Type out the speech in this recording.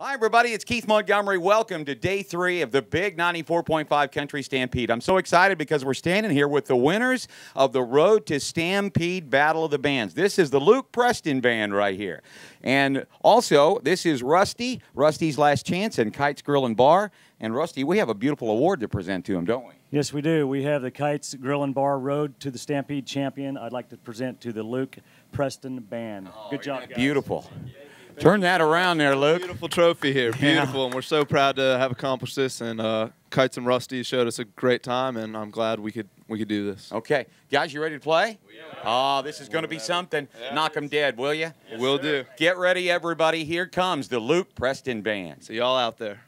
Hi, everybody. It's Keith Montgomery. Welcome to day three of the big 94.5 Country Stampede. I'm so excited because we're standing here with the winners of the Road to Stampede Battle of the Bands. This is the Luke Preston Band right here. And also, this is Rusty, Rusty's Last Chance, and Kites Grill and Bar. And Rusty, we have a beautiful award to present to him, don't we? Yes, we do. We have the Kites Grill and Bar Road to the Stampede Champion. I'd like to present to the Luke Preston Band. Oh, Good job, guys. Beautiful. Turn that around there, Luke. Beautiful trophy here, beautiful, and we're so proud to have accomplished this. And uh, Kites and Rusty showed us a great time, and I'm glad we could we could do this. Okay, guys, you ready to play? Oh, this is going to be something. Knock 'em dead, will you? Will do. Get ready, everybody. Here comes the Luke Preston Band. See y'all out there.